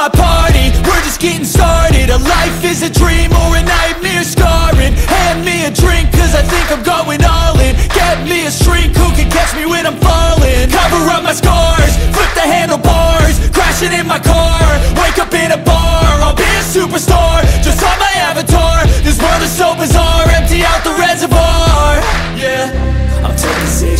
my party, we're just getting started. A life is a dream or a nightmare. Scarring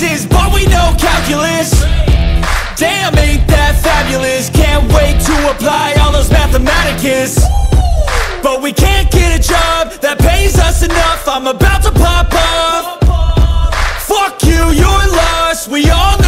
of but we know calculus. Damn, ain't that fabulous, can't wait to apply all those mathematicus. But we can't get a job that pays us enough, I'm about to pop off Fuck you, you're lost, we all know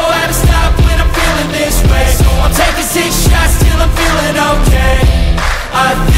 I'm feeling okay. I